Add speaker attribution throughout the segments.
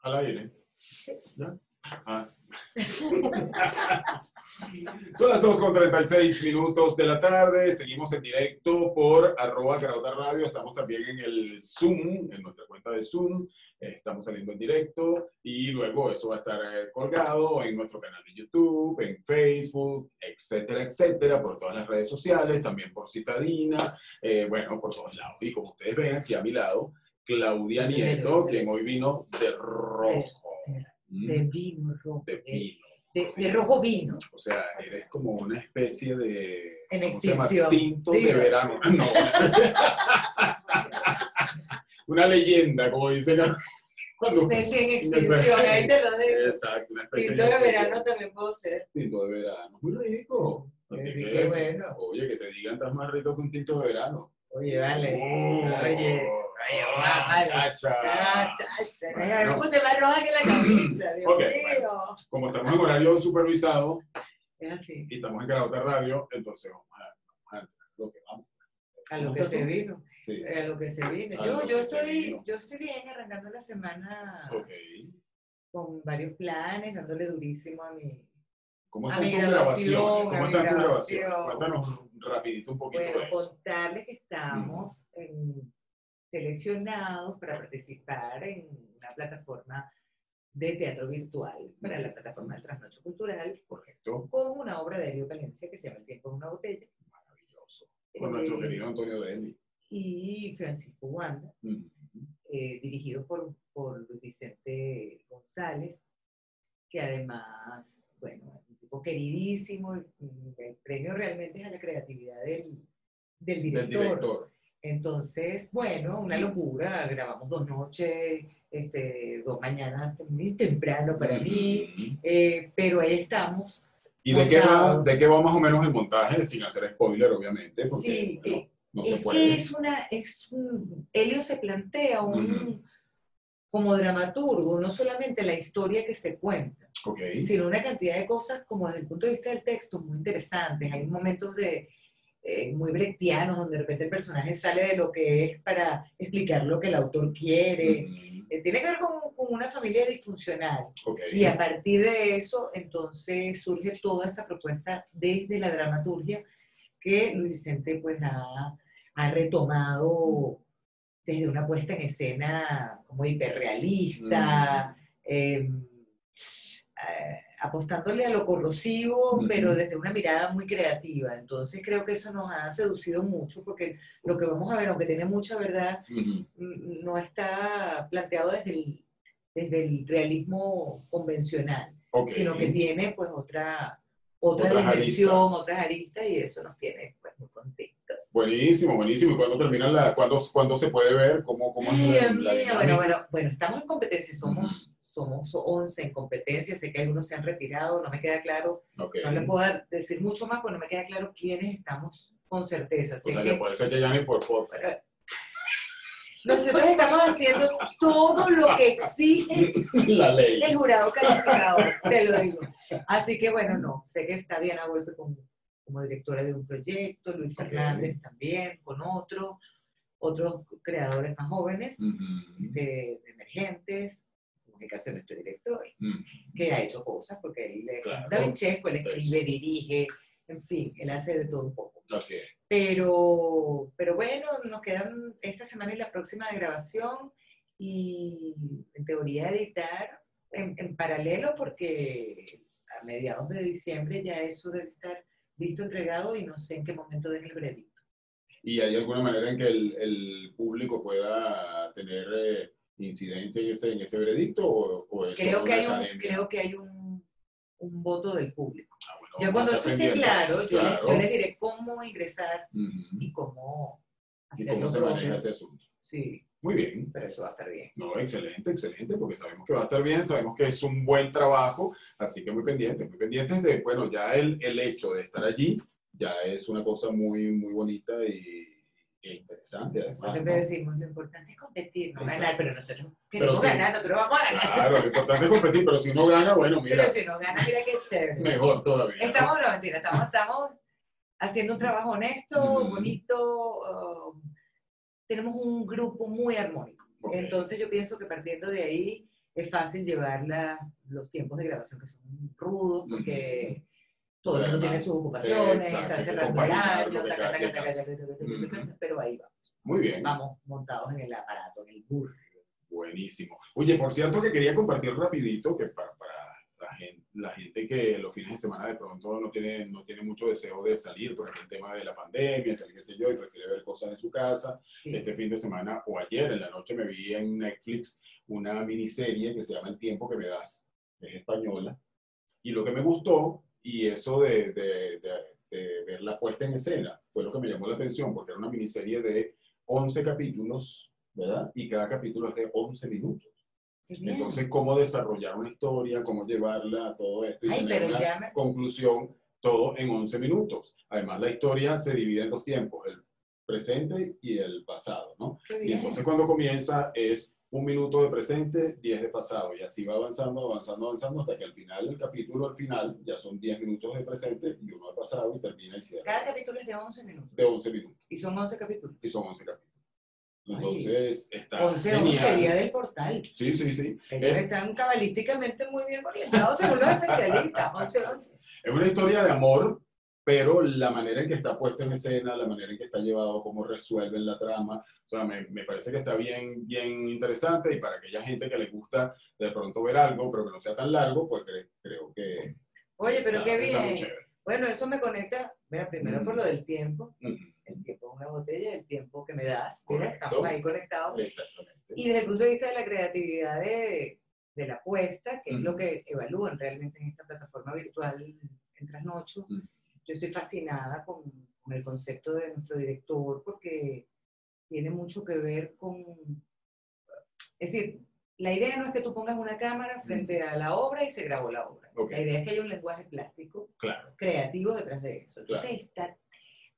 Speaker 1: Al aire. ¿Ya? Ah. Son las 2 con 36 minutos de la tarde. Seguimos en directo por arroba Radio. Estamos también en el Zoom, en nuestra cuenta de Zoom. Eh, Estamos saliendo en directo y luego eso va a estar eh, colgado en nuestro canal de YouTube, en Facebook, etcétera, etcétera, por todas las redes sociales, también por Citadina, eh, bueno, por todos lados. Y como ustedes ven aquí a mi lado, Claudia Nieto, quien hoy vino de rojo.
Speaker 2: De
Speaker 1: Mm,
Speaker 2: vino rojo.
Speaker 1: de vino.
Speaker 2: de-
Speaker 1: sí.
Speaker 2: de rojo vino.
Speaker 1: O sea, eres como una especie de.
Speaker 2: En extinción.
Speaker 1: Tinto de verano. No. una leyenda, como dicen cuando.
Speaker 2: Especie en extinción, ahí te lo dejo.
Speaker 1: Exacto, una especie
Speaker 2: Tinto de
Speaker 1: extinción.
Speaker 2: verano también puedo ser.
Speaker 1: Tinto de verano. Muy rico. Así
Speaker 2: Así
Speaker 1: que,
Speaker 2: que bueno.
Speaker 1: oye, que te digan estás más rico que un tinto de verano.
Speaker 2: Oye, vale.
Speaker 1: Oh,
Speaker 2: Oye, oye, vale.
Speaker 1: chacha.
Speaker 2: Ah, chacha,
Speaker 1: Bueno.
Speaker 2: ¿Cómo se va roja que la camisa? Dios mío.
Speaker 1: Como estamos en horario supervisado
Speaker 2: Es así,
Speaker 1: y estamos en Carauta Radio, entonces vamos a, vamos a entrar a lo que vamos.
Speaker 2: a lo
Speaker 1: ¿Cómo
Speaker 2: que se vino.
Speaker 1: Sí.
Speaker 2: A lo que se vino.
Speaker 1: A
Speaker 2: Yo,
Speaker 1: lo
Speaker 2: yo,
Speaker 1: que se
Speaker 2: estoy,
Speaker 1: vino.
Speaker 2: yo estoy bien arrancando la semana
Speaker 1: Ok.
Speaker 2: con varios planes, dándole durísimo a mi,
Speaker 1: ¿Cómo
Speaker 2: A
Speaker 1: están
Speaker 2: mi
Speaker 1: tus
Speaker 2: grabación,
Speaker 1: grabaciones?
Speaker 2: a
Speaker 1: ¿Cómo
Speaker 2: mi
Speaker 1: están tus
Speaker 2: grabación.
Speaker 1: Cuéntanos rapidito un poquito
Speaker 2: Bueno,
Speaker 1: de eso.
Speaker 2: contarles que estamos en- seleccionados para participar en una plataforma de teatro virtual para la plataforma del Trasnocho Cultural
Speaker 1: Correcto.
Speaker 2: con una obra de Darío Palencia que se llama El tiempo de una botella
Speaker 1: Maravilloso. Con nuestro
Speaker 2: Eh,
Speaker 1: querido Antonio Deli.
Speaker 2: y Francisco Wanda,
Speaker 1: Mm.
Speaker 2: eh, dirigido por, por Luis Vicente González, que además, bueno, tipo queridísimo, el premio realmente es a la creatividad del, del
Speaker 1: Del
Speaker 2: director. Entonces, bueno, una locura, grabamos dos noches, este, dos mañanas muy temprano para mí, eh, pero ahí estamos.
Speaker 1: ¿Y de qué, va, de qué va más o menos el montaje? Sin hacer spoiler, obviamente. Porque,
Speaker 2: Sí,
Speaker 1: bueno, no se
Speaker 2: es
Speaker 1: puede.
Speaker 2: que es una, es un, Helio se plantea un. Como dramaturgo, no solamente la historia que se cuenta,
Speaker 1: Ok.
Speaker 2: sino una cantidad de cosas como desde el punto de vista del texto muy interesantes. Hay momentos de eh, muy brechtianos donde de repente el personaje sale de lo que es para explicar lo que el autor quiere.
Speaker 1: Mm,
Speaker 2: Eh, tiene que ver con, con una familia disfuncional.
Speaker 1: ok.
Speaker 2: Y a partir de eso, entonces surge toda esta propuesta desde la dramaturgia que Luis Vicente pues ha, ha retomado desde una puesta en escena como hiperrealista, eh, eh, apostándole a lo corrosivo, pero desde una mirada muy creativa. Entonces creo que eso nos ha seducido mucho porque lo que vamos a ver, aunque tiene mucha verdad, mm, no está planteado desde el, desde el realismo convencional, sino que tiene pues otra, otra
Speaker 1: Otras
Speaker 2: dimensión,
Speaker 1: aristas.
Speaker 2: otras aristas y eso nos tiene pues muy contentos.
Speaker 1: Buenísimo, buenísimo. ¿Y cuándo termina la, cuándo, cuándo se puede ver? ¿Cómo, cómo es la- la
Speaker 2: bueno, bueno, bueno, estamos en competencia, somos, somos 11 en competencia, sé que algunos se han retirado, no me queda claro, no les puedo dar- decir mucho más, porque no me queda claro quiénes estamos con certeza.
Speaker 1: O
Speaker 2: Sé
Speaker 1: sea,
Speaker 2: que-
Speaker 1: que puede ser que por por.
Speaker 2: Bueno, Nosotros estamos haciendo todo lo que exige
Speaker 1: La ley.
Speaker 2: el jurado calificador, te lo digo. Así que bueno, no, sé que está Diana Volpe como, como directora de un proyecto, Luis. Fernández también, con otro, otros creadores más jóvenes,
Speaker 1: Ujú.
Speaker 2: de, de emergentes, comunicación nuestro director,
Speaker 1: Ujú.
Speaker 2: que ha hecho cosas, porque él
Speaker 1: Claro.
Speaker 2: David Chesco, él escribe, dirige, en fin, él hace de todo un poco. Pero, pero bueno, nos quedan esta semana y la próxima de grabación y en teoría editar en, en paralelo porque a mediados de diciembre ya eso debe estar listo, entregado y no sé en qué momento den el veredicto.
Speaker 1: ¿Y hay alguna manera en que el, el público pueda tener eh, incidencia en ese, en ese veredicto? ¿O, o es
Speaker 2: Creo que hay un, creo que hay un, un voto del público.
Speaker 1: Ah, bueno,
Speaker 2: Ya cuando eso esté
Speaker 1: pendientes.
Speaker 2: claro, yo, les,
Speaker 1: Claro.
Speaker 2: yo les diré cómo ingresar
Speaker 1: Ujú.
Speaker 2: y cómo
Speaker 1: ¿Y
Speaker 2: hacer
Speaker 1: cómo
Speaker 2: lo
Speaker 1: se maneja ese asunto?
Speaker 2: Sí,
Speaker 1: Muy bien.
Speaker 2: pero eso va a estar bien.
Speaker 1: No, excelente, excelente, porque sabemos que va a estar bien, sabemos que es un buen trabajo, así que muy pendientes, muy pendientes de, bueno, ya el, el hecho de estar allí ya es una cosa muy, muy bonita y, e interesante.
Speaker 2: Nosotros siempre
Speaker 1: ¿no?
Speaker 2: decimos, lo importante es competir, no
Speaker 1: Exacto.
Speaker 2: ganar, pero nosotros queremos
Speaker 1: sí.
Speaker 2: ganar, nosotros vamos a ganar.
Speaker 1: Claro, lo importante es competir, pero si uno gana, bueno, mira,
Speaker 2: Pero si no gana, mira qué chévere.
Speaker 1: mejor todavía. ¿no?
Speaker 2: Estamos, no, mentira, estamos, estamos haciendo un trabajo honesto,
Speaker 1: Mm.
Speaker 2: bonito, uh, tenemos un grupo muy armónico.
Speaker 1: Ok.
Speaker 2: Entonces yo pienso que partiendo de ahí es fácil llevar la- los tiempos de grabación que son rudos, porque todo el mundo tiene sus ocupaciones, está cerrando el año, pero ahí vamos,
Speaker 1: Muy bien.
Speaker 2: vamos montados en el aparato, en el burro.
Speaker 1: Buenísimo. Oye, por cierto que quería compartir rapidito que para, gente, la gente que los fines de semana de pronto no tiene, no tiene mucho deseo de salir por el tema de la pandemia, tal, qué sé yo, y prefiere ver cosas en su casa.
Speaker 2: Sí.
Speaker 1: Este fin de semana o ayer en la noche me vi en Netflix una miniserie que se llama El tiempo que me das, es española. Y lo que me gustó, y eso de, de, de, de ver la puesta en escena, fue lo que me llamó la atención, porque era una miniserie de 11 capítulos, ¿verdad? Y cada capítulo es de 11 minutos.
Speaker 2: Bien.
Speaker 1: Entonces, cómo desarrollar una historia, cómo llevarla, todo esto, y
Speaker 2: Ay,
Speaker 1: tener
Speaker 2: pero
Speaker 1: una
Speaker 2: ya me-
Speaker 1: conclusión, todo en 11 minutos. Además, la historia se divide en dos tiempos, el presente y el pasado, ¿no? Y entonces cuando comienza es un minuto de presente, 10 de pasado, y así va avanzando, avanzando, avanzando, hasta que al final del capítulo, al final, ya son 10 minutos de presente y uno de pasado y termina y cierra.
Speaker 2: Cada capítulo es de 11 minutos.
Speaker 1: De 11 minutos,
Speaker 2: Y son 11 capítulos.
Speaker 1: y son 11 capítulos. Entonces, está
Speaker 2: 11
Speaker 1: genial.
Speaker 2: sería del portal.
Speaker 1: Sí, sí, sí.
Speaker 2: Ellos
Speaker 1: Es-
Speaker 2: están cabalísticamente muy bien orientados según los especialistas. 11, 11.
Speaker 1: Es una historia de amor, pero la manera en que está puesta en escena, la manera en que está llevado, cómo resuelven la trama, o sea, me, me parece que está bien, bien interesante y para aquella gente que le gusta de pronto ver algo, pero que no sea tan largo, pues cre- creo que...
Speaker 2: Oye, pero
Speaker 1: está-
Speaker 2: qué bien. Bueno, eso me conecta, mira, primero
Speaker 1: Mm.
Speaker 2: por lo del tiempo,
Speaker 1: Ujú,
Speaker 2: el botella, el tiempo que me das,
Speaker 1: Correcto.
Speaker 2: estamos ahí conectados.
Speaker 1: Exactamente.
Speaker 2: Y desde el punto de vista de la creatividad de, de la apuesta, que es lo que evalúan realmente en esta plataforma virtual en Trasnocho,
Speaker 1: Ujú.
Speaker 2: yo estoy fascinada con, con el concepto de nuestro director porque tiene mucho que ver con... Es decir, la idea no es que tú pongas una cámara frente a la obra y se grabó la obra.
Speaker 1: Ok.
Speaker 2: La idea es que haya un lenguaje plástico
Speaker 1: Claro.
Speaker 2: creativo detrás de eso. Entonces,
Speaker 1: Claro.
Speaker 2: está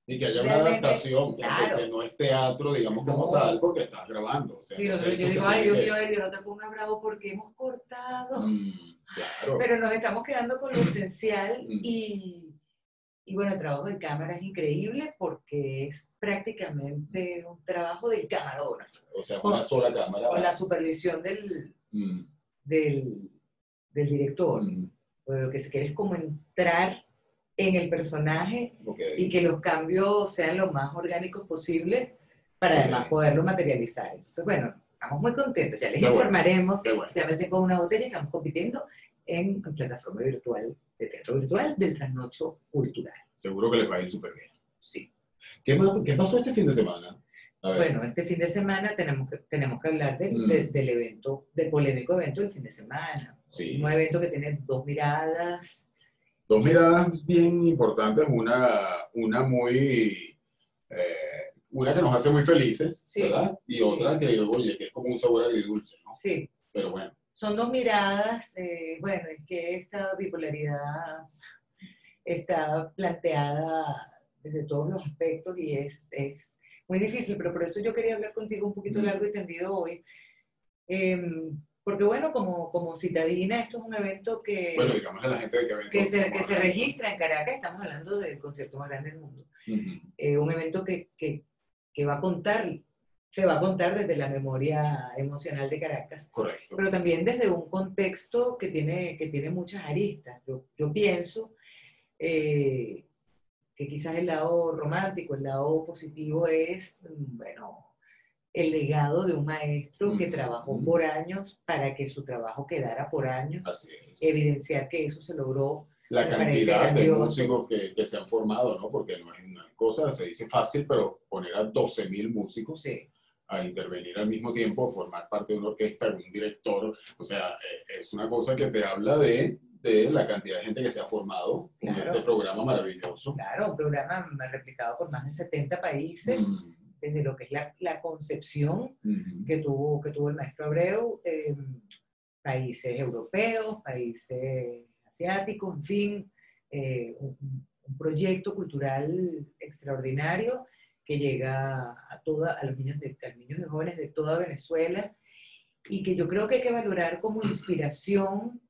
Speaker 1: Y que haya una
Speaker 2: Realmente,
Speaker 1: adaptación,
Speaker 2: claro.
Speaker 1: que no es teatro, digamos, como
Speaker 2: No.
Speaker 1: tal, porque estás grabando. O sea,
Speaker 2: Sí, nosotros, yo digo, ay, Dios mío,
Speaker 1: que-
Speaker 2: Elio, no te pongas bravo porque hemos cortado.
Speaker 1: Mm, claro.
Speaker 2: Pero nos estamos quedando con lo esencial
Speaker 1: Mm.
Speaker 2: y, y bueno, el trabajo de cámara es increíble porque es prácticamente un trabajo del camarógrafo,
Speaker 1: o sea, una sola cámara.
Speaker 2: con la supervisión del,
Speaker 1: Mm,
Speaker 2: del, del director.
Speaker 1: mm,
Speaker 2: lo que se quiere es como entrar en el personaje
Speaker 1: ok.
Speaker 2: y que los cambios sean lo más orgánicos posible para además
Speaker 1: Ok.
Speaker 2: poderlo materializar. Entonces, bueno, estamos muy contentos, ya les
Speaker 1: Qué bueno,
Speaker 2: informaremos.
Speaker 1: bueno.
Speaker 2: Se llama Tiempo de una botella estamos compitiendo en la plataforma virtual de teatro virtual del trasnocho cultural.
Speaker 1: Seguro que les va a ir súper bien.
Speaker 2: Sí.
Speaker 1: ¿Qué, más- ¿Qué pasó este fin de semana?
Speaker 2: Bueno, este fin de semana tenemos que, tenemos que hablar del,
Speaker 1: Mm.
Speaker 2: de- del evento, del polémico evento del fin de semana.
Speaker 1: Sí.
Speaker 2: Un evento que tiene dos miradas.
Speaker 1: Dos miradas bien importantes, una, una muy, eh, una que nos hace muy felices,
Speaker 2: Sí,
Speaker 1: ¿verdad? Y
Speaker 2: sí.
Speaker 1: otra que, oye, que es como un sabor agridulce, ¿no?
Speaker 2: Sí,
Speaker 1: Pero bueno,
Speaker 2: son dos miradas. eh, bueno, es que esta bipolaridad está planteada desde todos los aspectos y es, es muy difícil, pero por eso yo quería hablar contigo un poquito
Speaker 1: Mm.
Speaker 2: largo y tendido hoy. Em, porque bueno, como, como citadina, esto es un evento que,
Speaker 1: bueno, digamos a la gente de que
Speaker 2: se, que se registra en Caracas, estamos hablando del concierto más grande del mundo. Eh, un evento que, que, que va a contar, se va a contar desde la memoria emocional de Caracas
Speaker 1: Correcto.
Speaker 2: pero también desde un contexto que tiene, que tiene muchas aristas. Yo, yo pienso eh, que quizás el lado romántico, el lado positivo es, mm, bueno, el legado de un maestro que
Speaker 1: Ujú.
Speaker 2: trabajó por años para que su trabajo quedara por años,
Speaker 1: Así es.
Speaker 2: evidenciar que eso se logró.
Speaker 1: La cantidad de músicos que, que se han formado, ¿no? Porque no es una cosa, se dice fácil, pero poner a 12.000 músicos
Speaker 2: Sí,
Speaker 1: a intervenir al mismo tiempo, formar parte de una orquesta, un director, o sea, eh, es una cosa que te habla de, de la cantidad de gente que se ha formado en
Speaker 2: Claro.
Speaker 1: este programa maravilloso.
Speaker 2: claro, un programa replicado por más de 70 países,
Speaker 1: Mm,
Speaker 2: desde lo que es la, la concepción que tuvo, que tuvo el maestro Abreu, eh, países europeos, países asiáticos, en fin, eh, un, un proyecto cultural extraordinario que llega a, toda, a, los niños de, a los niños y jóvenes de toda Venezuela y que yo creo que hay que valorar como inspiración,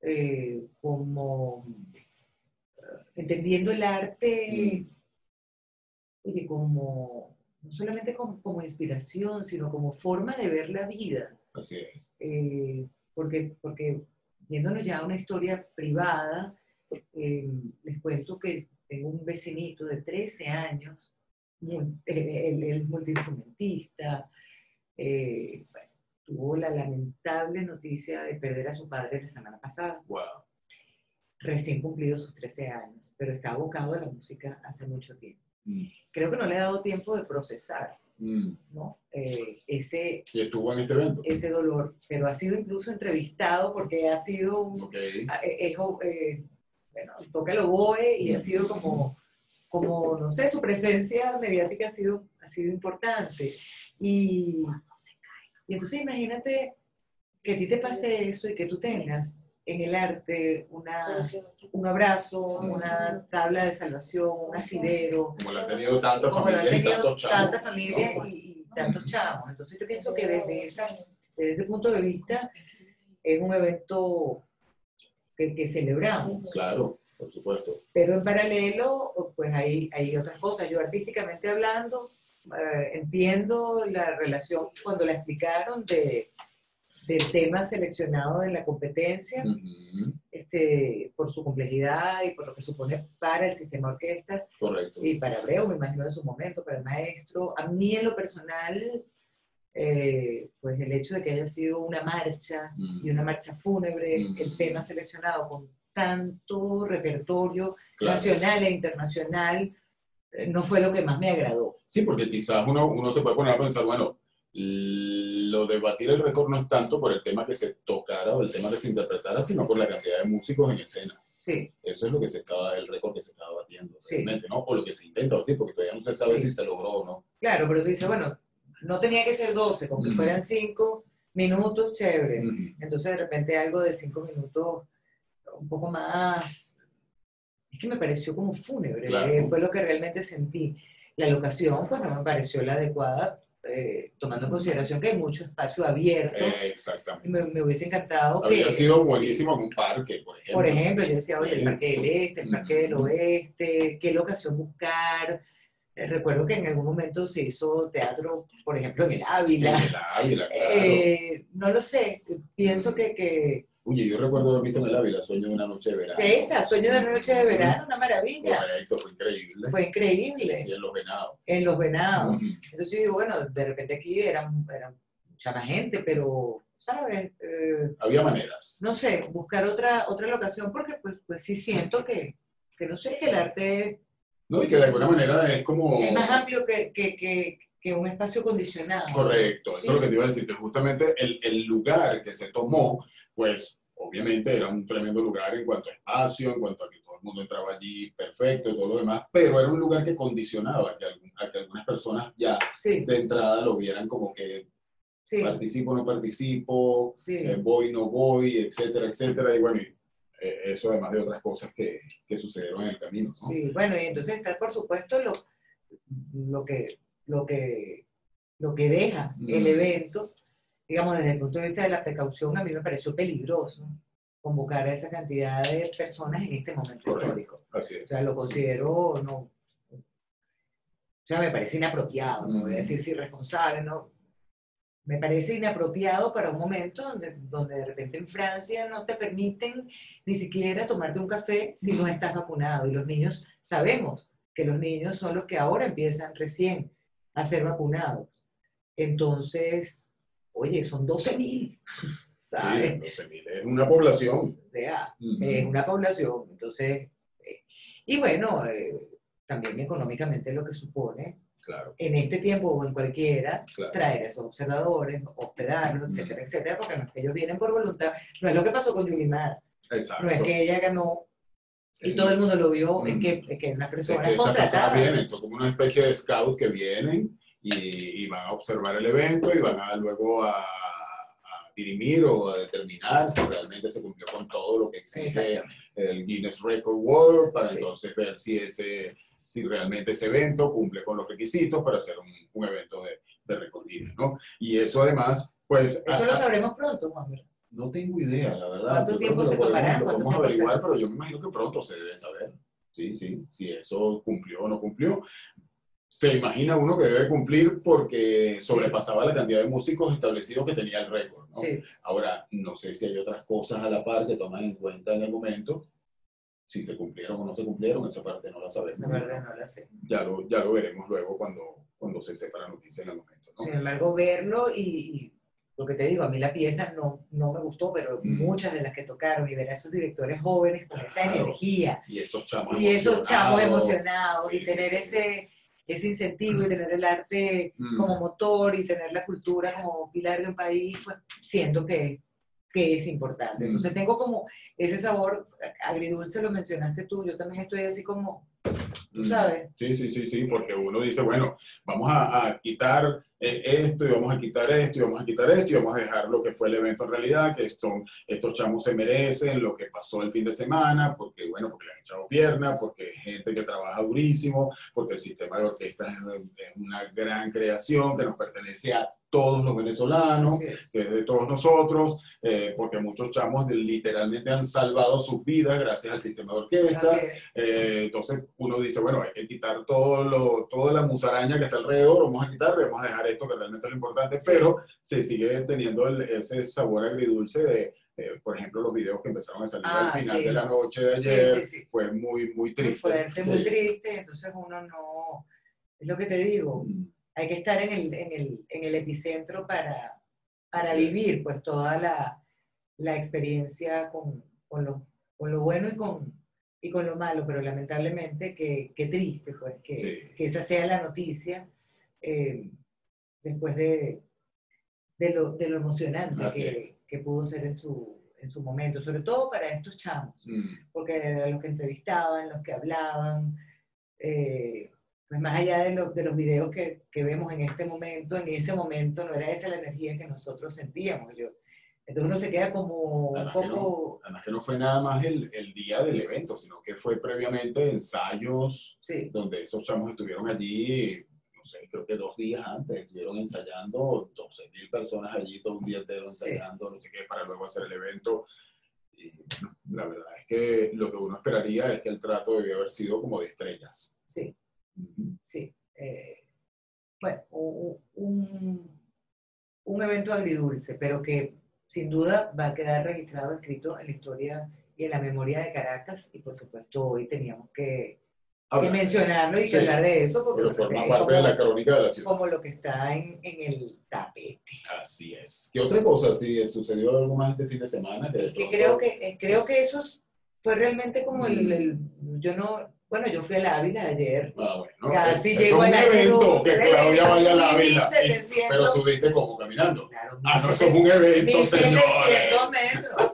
Speaker 2: eh, como eh, entendiendo el arte, oye, como no solamente como, como inspiración, sino como forma de ver la vida.
Speaker 1: Así es.
Speaker 2: Eh, porque, porque yéndonos ya a una historia privada, eh, les cuento que tengo un vecinito de 13 años, él, es multiinstrumentista, eh, tuvo la lamentable noticia de perder a su padre la semana pasada.
Speaker 1: Wow.
Speaker 2: Recién cumplido sus 13 años, pero está abocado a la música hace mucho tiempo.
Speaker 1: Mm.
Speaker 2: Creo que no le ha dado tiempo de procesar
Speaker 1: Mm.
Speaker 2: ¿no? Eh, ese,
Speaker 1: Y estuvo en este evento.
Speaker 2: ese dolor, pero ha sido incluso entrevistado porque ha sido un,
Speaker 1: Ok.
Speaker 2: Ah, eh, eh, jo- eh, bueno, toca lo boe y ha sido como, como, no sé, su presencia mediática ha sido, ha sido importante. Y, y entonces imagínate que a ti te pase eso y que tú tengas en el arte una, un abrazo, una tabla de salvación, un asidero,
Speaker 1: Como la han tenido tantas
Speaker 2: lo
Speaker 1: familias y
Speaker 2: tenido
Speaker 1: tantos chavos.
Speaker 2: tantas familias y, y tantos chamos. Entonces yo pienso que desde, esa, desde ese punto de vista es un evento que, que celebramos.
Speaker 1: Claro, por supuesto.
Speaker 2: Pero en paralelo, pues hay, hay otras cosas. Yo artísticamente hablando, eh, entiendo la relación cuando la explicaron de, del tema seleccionado en la competencia,
Speaker 1: Ujú,
Speaker 2: este, por su complejidad y por lo que supone para el sistema orquesta.
Speaker 1: Correcto.
Speaker 2: Y para Abreu, me imagino en su momento, para el maestro. A mí en lo personal, eh, pues el hecho de que haya sido una marcha
Speaker 1: Mm,
Speaker 2: y una marcha fúnebre,
Speaker 1: Mm.
Speaker 2: el tema seleccionado con tanto repertorio
Speaker 1: claro.
Speaker 2: nacional e internacional, eh, no fue lo que más me agradó.
Speaker 1: Sí, porque quizás uno, uno se puede poner a pensar, bueno, lo de batir el récord no es tanto por el tema que se tocara o el tema que se interpretara, sino por la cantidad de músicos en escena.
Speaker 2: Sí,
Speaker 1: Eso es lo que se estaba, el récord que se estaba batiendo,
Speaker 2: Sí.
Speaker 1: realmente, ¿no? O lo que se intenta batir, porque todavía no se sabe
Speaker 2: Sí.
Speaker 1: si se logró o no.
Speaker 2: claro, pero tú dices, bueno, no tenía que ser 12, con que
Speaker 1: Mm.
Speaker 2: fueran 5 minutos, chévere.
Speaker 1: Ujú.
Speaker 2: Entonces de repente algo de 5 minutos un poco más, es que me pareció como fúnebre,
Speaker 1: Claro.
Speaker 2: fue lo que realmente sentí. La locación, pues no me pareció la adecuada, eh, tomando en consideración que hay mucho espacio abierto.
Speaker 1: Eh, exactamente.
Speaker 2: me, me hubiese encantado que...
Speaker 1: Había sido buenísimo en un parque, por ejemplo.
Speaker 2: Por ejemplo, yo decía, oye, el. Parque del Este, el Parque del. Oeste, qué locación buscar. Eh, recuerdo que en algún momento se hizo teatro, por ejemplo, en el
Speaker 1: En
Speaker 2: Ávila.
Speaker 1: el Ávila, claro.
Speaker 2: No lo sé, pienso que, que
Speaker 1: Oye, yo recuerdo haber visto en el Ávila Sueño de una noche de verano.
Speaker 2: esa, Sueño de Noche de Verano, una maravilla.
Speaker 1: Correcto, fue increíble.
Speaker 2: Fue increíble
Speaker 1: Sí, en los venados.
Speaker 2: en Los Venados. Entonces yo digo, bueno, de repente aquí era, era mucha más gente, pero, ¿sabes? Eh,
Speaker 1: Había maneras.
Speaker 2: no sé, buscar otra, otra locación, porque pues, pues sí siento que, que no sé, que el arte
Speaker 1: ¿no? Y que de alguna manera es como...
Speaker 2: es más amplio que, que, que, que un espacio condicionado.
Speaker 1: Correcto, eso
Speaker 2: Sí.
Speaker 1: es lo que te iba a decir, que justamente el, el lugar que se tomó, pues obviamente era un tremendo lugar en cuanto a espacio, en cuanto a que todo el mundo entraba allí perfecto y todo lo demás, pero era un lugar que condicionaba a que, algún- a que algunas personas ya
Speaker 2: Sí,
Speaker 1: de entrada lo vieran como que
Speaker 2: sí,
Speaker 1: participo no participo,
Speaker 2: sí.
Speaker 1: eh, voy no voy, etcétera, etcétera, y bueno, y, eh, eso además de otras cosas que, que sucedieron en el camino. ¿no?
Speaker 2: Sí, bueno, y entonces está, por supuesto, lo, lo, que, lo, que, lo que deja el
Speaker 1: Mm.
Speaker 2: evento, digamos, desde el punto de vista de la precaución, a mí me pareció peligroso convocar a esa cantidad de personas en este momento
Speaker 1: Correcto.
Speaker 2: histórico.
Speaker 1: Así
Speaker 2: O
Speaker 1: es.
Speaker 2: sea, lo considero, no, o sea, me parece inapropiado, no voy a decir si irresponsable, no. Me parece inapropiado para un momento donde, donde de repente en Francia no te permiten ni siquiera tomarte un café si no
Speaker 1: Mm.
Speaker 2: estás vacunado. Y los niños, sabemos que los niños son los que ahora empiezan recién a ser vacunados. Entonces, oye, son 12 mil, ¿sabes?
Speaker 1: Sí, 12.000, es una población.
Speaker 2: O sea,
Speaker 1: Ujú.
Speaker 2: es una población. Entonces, eh, y bueno, eh, también económicamente lo que supone
Speaker 1: Claro,
Speaker 2: en este tiempo o en cualquiera
Speaker 1: claro.
Speaker 2: traer a esos observadores, hospedarlos, etcétera, etcétera, porque no es que ellos vienen por voluntad. No es lo que pasó con Yulimar,
Speaker 1: Exacto.
Speaker 2: no es que ella ganó y todo el mundo lo vio, es
Speaker 1: Mm.
Speaker 2: que, es que es una
Speaker 1: Es
Speaker 2: persona
Speaker 1: que esas personas
Speaker 2: contratada.
Speaker 1: vienen, son como una especie de scout que vienen y, y van a observar el evento y van a luego a, a dirimir o a determinar si realmente se cumplió con todo lo que exige el Guinness Record World para
Speaker 2: Sí.
Speaker 1: entonces ver si, ese, si realmente ese evento cumple con los requisitos para hacer un, un evento de, de récord Guinness, ¿no? Y eso además, pues...
Speaker 2: Eso lo sabremos pronto, Juan.
Speaker 1: no tengo idea, la verdad.
Speaker 2: ¿Cuánto
Speaker 1: Yo
Speaker 2: tiempo se tomará?
Speaker 1: Lo
Speaker 2: ¿Cuánto
Speaker 1: podemos averiguar,
Speaker 2: está?
Speaker 1: pero yo me imagino que pronto se debe saber. Sí, sí, si eso cumplió o no cumplió. Se imagina uno que debe cumplir porque sobrepasaba la cantidad de músicos establecidos que tenía el récord. ¿no?
Speaker 2: Sí.
Speaker 1: Ahora, no sé si hay otras cosas a la par que toman en cuenta en el momento, si se cumplieron o no se cumplieron, esa parte no la sabemos.
Speaker 2: La verdad no la sé.
Speaker 1: Ya lo, ya lo veremos luego cuando, cuando se sepa la noticia en el momento. ¿no?
Speaker 2: Sin embargo, verlo y, y lo que te digo, a mí la pieza no, no me gustó, pero
Speaker 1: Mm.
Speaker 2: muchas de las que tocaron y ver a esos directores jóvenes con esa
Speaker 1: Claro.
Speaker 2: energía
Speaker 1: Y esos chamos
Speaker 2: y esos chamos
Speaker 1: emocionados.
Speaker 2: emocionados
Speaker 1: Sí,
Speaker 2: y
Speaker 1: sí,
Speaker 2: tener
Speaker 1: sí.
Speaker 2: ese, ese incentivo y tener el arte como motor y tener la cultura como pilar de un país, pues siento que, que es importante. Entonces tengo como ese sabor agridulce, lo mencionaste tú, yo también estoy así como, tú sabes,
Speaker 1: Sí, sí, sí, sí, porque uno dice, bueno, vamos a, a quitar eh, esto y vamos a quitar esto y vamos a quitar esto y vamos a dejar lo que fue el evento en realidad, que son, estos chamos se merecen lo que pasó el fin de semana, porque, bueno, porque le han echado pierna, porque es gente que trabaja durísimo, porque el sistema de orquesta es, es una gran creación que nos pertenece a todos los venezolanos, que es de todos nosotros, eh, porque muchos chamos de- literalmente han salvado sus vidas gracias al sistema de orquesta. Eh, entonces uno dice, bueno, hay que quitar todo lo, toda la musaraña que está alrededor, vamos a quitar, vamos a dejar esto que realmente es lo importante, pero se sigue teniendo el- ese sabor agridulce de, eh, por ejemplo, los videos que empezaron a salir
Speaker 2: Ah,
Speaker 1: al final
Speaker 2: sí.
Speaker 1: de la noche de ayer,
Speaker 2: sí, sí.
Speaker 1: fue muy, muy
Speaker 2: Muy
Speaker 1: triste.
Speaker 2: fuerte,
Speaker 1: Sí.
Speaker 2: muy triste, entonces uno no, es lo que te digo,
Speaker 1: Mm,
Speaker 2: hay que estar en el, en el, en el epicentro para, para vivir pues toda la, la experiencia con, con, lo, con lo bueno y con, y con lo malo, pero lamentablemente que, que triste pues que,
Speaker 1: Sí.
Speaker 2: que esa sea la noticia eh, después de, de, lo, de lo emocionante que pudo ser en su, en su momento, sobre todo para estos chamos
Speaker 1: mm,
Speaker 2: porque eran los que entrevistaban, los que hablaban, eh, pues más allá de, lo- de los videos que, que vemos en este momento, en ese momento no era esa la energía que nosotros sentíamos. Yo. Entonces uno se queda como un
Speaker 1: Además que
Speaker 2: poco,
Speaker 1: Además que no fue nada más el, el día del evento, sino que fue previamente ensayos
Speaker 2: sí,
Speaker 1: donde esos chamos estuvieron allí, no sé, creo que dos días antes, estuvieron ensayando, 12 mil personas allí todo un día entero ensayando, no sé qué, para luego hacer el evento. Y la verdad es que lo que uno esperaría es que el trato debía haber sido como de estrellas.
Speaker 2: sí, sí. Eh, bueno, un, un evento agridulce, pero que sin duda va a quedar registrado, escrito en la historia y en la memoria de Caracas, y por supuesto hoy teníamos que, que mencionarlo y
Speaker 1: Sí.
Speaker 2: hablar de eso, porque
Speaker 1: forma parte de
Speaker 2: como-
Speaker 1: la crónica de la ciudad.
Speaker 2: como lo que está en, en el tapete.
Speaker 1: Así es. ¿Qué otra cosa? Si sucedió algo más este fin de semana. Que, de
Speaker 2: Es que creo que, creo que eso es- fue realmente como el,
Speaker 1: Mm.
Speaker 2: el- yo no, bueno, yo fui a la Ávila ayer.
Speaker 1: Ah, bueno.
Speaker 2: Casi
Speaker 1: un
Speaker 2: a la
Speaker 1: evento que Claudia vaya a la vela.
Speaker 2: 1700.
Speaker 1: Pero subiste como caminando.
Speaker 2: Claro,
Speaker 1: Ah, no, eso es un evento,
Speaker 2: 1700
Speaker 1: señores.
Speaker 2: metros.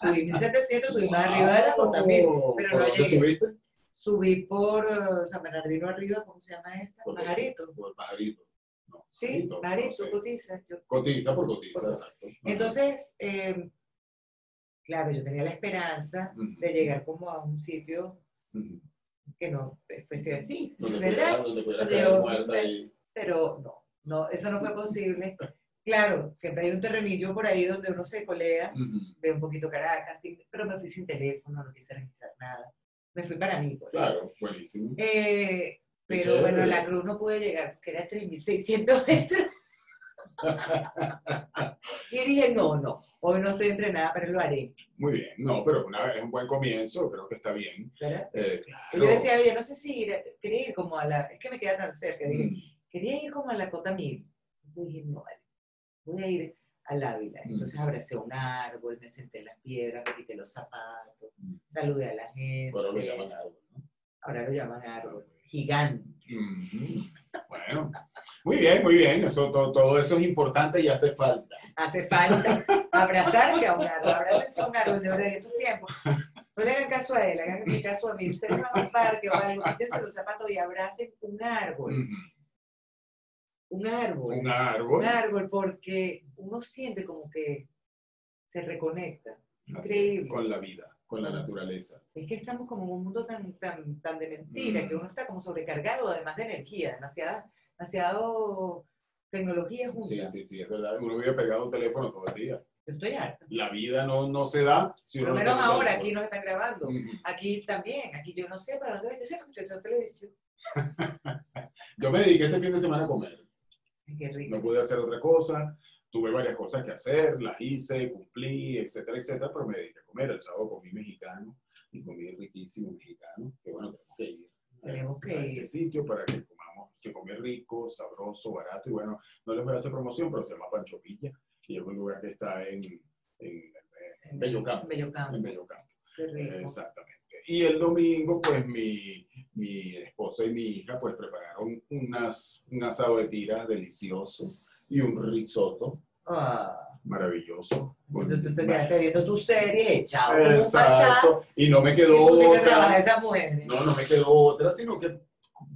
Speaker 2: Subí 1700, subí más arriba de la Mil. pero
Speaker 1: ¿Por
Speaker 2: no llegué.
Speaker 1: subiste?
Speaker 2: Subí por eh, San Bernardino arriba, ¿cómo se llama esta?
Speaker 1: Por-
Speaker 2: Pajarito.
Speaker 1: Por Pajarito.
Speaker 2: Sí,
Speaker 1: Pajarito,
Speaker 2: cotiza.
Speaker 1: Cotiza por cotiza, exacto.
Speaker 2: Entonces, eh, claro, yo tenía la esperanza de llegar como a un sitio. Que no fuese así,
Speaker 1: Donde
Speaker 2: ¿verdad?
Speaker 1: pudiera- donde pudiera y-
Speaker 2: Pero no, no, eso no fue posible. Claro, siempre hay un terrenillo por ahí donde uno se colea, ve un poquito Caracas, pero me fui sin teléfono, no quise registrar nada. Me fui para mí. pues.
Speaker 1: Claro, buenísimo.
Speaker 2: Eh, pero bueno, la cruz no pude llegar, porque era 3.600 metros. Y dije, no, no, hoy no estoy entrenada, pero lo haré.
Speaker 1: Muy bien. No, pero una, es un buen comienzo, creo que está bien. Eh, claro.
Speaker 2: yo decía, oye, no sé si ir, quería ir como a la, es que me queda tan cerca, dije,
Speaker 1: Mm.
Speaker 2: quería ir como a la Cota Mil. Y dije, no, vale, voy a ir al Ávila.
Speaker 1: Mm.
Speaker 2: Entonces abracé un árbol, me senté en las piedras, me quité los zapatos,
Speaker 1: Mm.
Speaker 2: saludé a la gente.
Speaker 1: Ahora lo llaman árbol, ¿no?
Speaker 2: Ahora lo llaman árbol. Gigante.
Speaker 1: Bueno, muy bien, muy bien. Eso, todo, todo eso es importante y hace falta.
Speaker 2: Hace falta abrazarse a un árbol, abrazarse a un árbol de verdad en estos tiempos. No le hagan caso a él, hagan caso a mí. Ustedes van a un parque o algo, quítense los zapatos y abracen un árbol. Un árbol.
Speaker 1: Un árbol.
Speaker 2: un árbol porque uno siente como que se reconecta. Increíble.
Speaker 1: Con la vida, con la naturaleza.
Speaker 2: Es que estamos como en un mundo tan, tan, tan de mentira,
Speaker 1: Mm.
Speaker 2: que uno está como sobrecargado además de energía, demasiada, demasiado tecnología junta.
Speaker 1: Sí, sí, sí, es verdad. Uno vive pegado a un teléfono todo el día.
Speaker 2: Yo estoy harta.
Speaker 1: La vida no, no se da si uno no
Speaker 2: menos
Speaker 1: tiene
Speaker 2: ahora aquí nos están grabando.
Speaker 1: Ujú.
Speaker 2: Aquí también, aquí yo no sé para dónde voy, yo sé que ustedes son televisión.
Speaker 1: Yo me dediqué este fin de semana a comer.
Speaker 2: Qué rico.
Speaker 1: No pude hacer otra cosa. Tuve varias cosas que hacer, las hice, cumplí, etcétera, etcétera, pero me dediqué a comer. El sábado comí mexicano y comí riquísimo mexicano. Que bueno, tenemos que ir.
Speaker 2: Tenemos que
Speaker 1: a ese sitio para que comamos. Se come rico, sabroso, barato. Y bueno, no les voy a hacer promoción, pero se llama Pancho Villa. Y es un lugar que está en, en, en Bellocampo.
Speaker 2: Bellocampo.
Speaker 1: En Bellocampo. Exactamente. Y el domingo, pues mi, mi esposa y mi hija, pues prepararon unas, un asado de tiras delicioso y un risotto
Speaker 2: Ah,
Speaker 1: maravilloso. con-
Speaker 2: tú, te quedaste viendo tu serie, echado.
Speaker 1: Exacto. Y no me
Speaker 2: Y
Speaker 1: quedó otra. No, no me quedó otra, sino que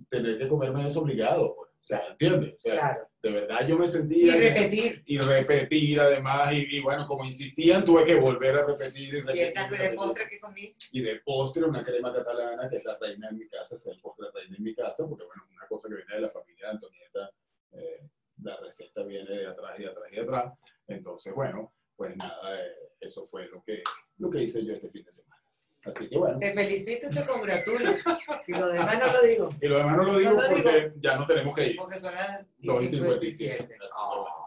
Speaker 1: tener que comerme eso obligado. pues. O sea, ¿entiendes? O sea,
Speaker 2: Claro.
Speaker 1: de verdad yo me
Speaker 2: Y
Speaker 1: sentía...
Speaker 2: repetir.
Speaker 1: y repetir además, y, y bueno, como insistían, tuve que volver a repetir y
Speaker 2: Y
Speaker 1: repetir.
Speaker 2: esa
Speaker 1: y
Speaker 2: de
Speaker 1: repetir.
Speaker 2: postre que comí.
Speaker 1: y de postre una crema catalana, que es la reina en mi casa, es el postre reina en mi casa, porque bueno, es una cosa que viene de la familia de Antonieta, eh, la receta viene de atrás y de atrás y de atrás. Entonces, bueno, pues nada, eh, eso fue lo que, lo que hice yo este fin de semana. Así que bueno,
Speaker 2: Te felicito y te congratulo. Y lo demás no lo digo.
Speaker 1: y lo demás no lo digo
Speaker 2: No
Speaker 1: porque ya nos tenemos que ir.
Speaker 2: Porque son las
Speaker 1: 2 y
Speaker 2: 57.
Speaker 1: 57. Así que bueno.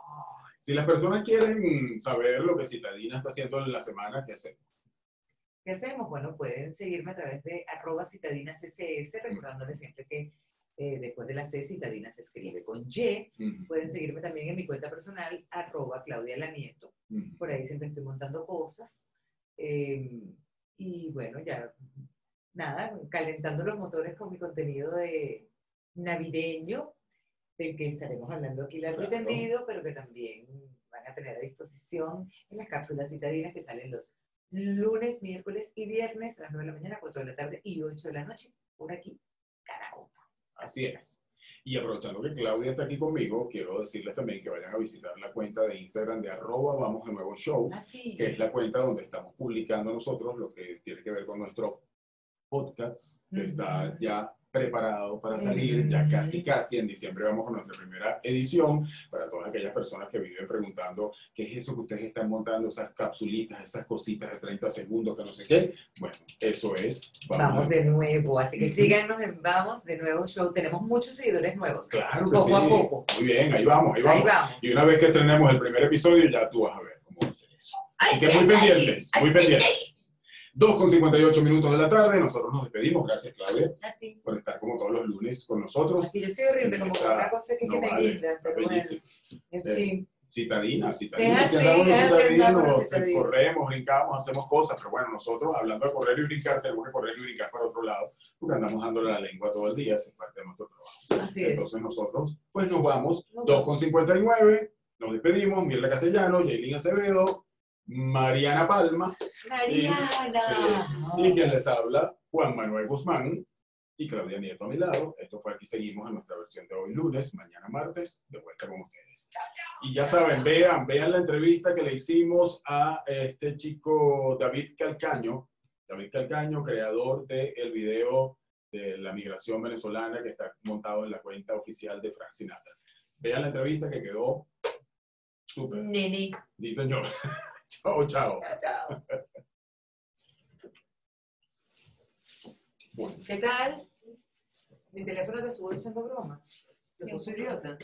Speaker 1: Si las personas quieren saber lo que Citadina está haciendo en la semana, ¿qué hacemos?
Speaker 2: ¿Qué hacemos? Bueno, pueden seguirme a través de arroba citadinascs, recordándoles siempre que eh, después de la C, citadina se escribe con Y. Pueden seguirme también en mi cuenta personal, arroba Claudia Lanieto. Por ahí siempre estoy montando cosas. Eh, y bueno, ya, nada, calentando los motores con mi contenido de navideño, del que estaremos hablando aquí largo y
Speaker 1: Claro.
Speaker 2: tendido, pero que también van a tener a disposición en las cápsulas citadinas que salen los lunes, miércoles y viernes a las 9 de la mañana, 4 de la tarde y 8 de la noche, por aquí, carajo.
Speaker 1: Así es. Y aprovechando que Claudia está aquí conmigo, quiero decirles también que vayan a visitar la cuenta de Instagram de arroba vamos de nuevo show,
Speaker 2: Así.
Speaker 1: que es la cuenta donde estamos publicando nosotros lo que tiene que ver con nuestro podcast, que está ya preparado para salir, ya casi casi en diciembre vamos con nuestra primera edición, para todas aquellas personas que viven preguntando qué es eso que ustedes están montando, esas capsulitas, esas cositas de 30 segundos, que no sé qué, bueno, eso es.
Speaker 2: Vamos
Speaker 1: a-
Speaker 2: de nuevo, así que síganos en Vamos de Nuevo Show. Tenemos muchos seguidores nuevos.
Speaker 1: Claro que
Speaker 2: poco
Speaker 1: sí.
Speaker 2: a poco.
Speaker 1: Muy bien, ahí vamos, ahí vamos.
Speaker 2: Ahí vamos.
Speaker 1: Y una vez que estrenemos el primer episodio, ya tú vas a ver cómo va a ser eso. Así que muy pendientes, muy pendientes. 2 con 58 minutos de la tarde, nosotros nos despedimos. Gracias, Claudia,
Speaker 2: ay. A ti.
Speaker 1: por estar como todos los lunes con nosotros.
Speaker 2: Aquí yo estoy horrible, como con una cosa que,
Speaker 1: No
Speaker 2: que me
Speaker 1: vale, está
Speaker 2: pero bueno, en
Speaker 1: Eh,
Speaker 2: fin.
Speaker 1: Citadina, citadina.
Speaker 2: Es así, es
Speaker 1: citadinos, corremos, brincamos, hacemos cosas, pero bueno, nosotros hablando de correr y brincar, tenemos que correr y brincar para otro lado, porque andamos dándole la lengua todo el día, es parte de nuestro trabajo.
Speaker 2: Así es.
Speaker 1: Entonces nosotros, pues nos vamos,
Speaker 2: Nos
Speaker 1: 2 con 59, nos despedimos, Mirla Castellano, Yailin Acevedo, Mariana Palma,
Speaker 2: Mariana.
Speaker 1: y quien les habla, Juan Manuel Guzmán y Claudia Nieto a mi lado. Esto fue aquí, seguimos en nuestra versión de hoy lunes, mañana martes, de vuelta con ustedes. Y ya saben, vean, vean la entrevista que le hicimos a este chico David Calcaño, David Calcaño, creador del video de la migración venezolana que está montado en la cuenta oficial de Frank Sinatra. Vean la entrevista que quedó súper.
Speaker 2: Nene.
Speaker 1: Sí, señor. Chao, chao.
Speaker 2: Chao, chao.
Speaker 1: Bueno.
Speaker 2: ¿Qué tal? Mi teléfono te estuvo echando broma. Te puso idiota.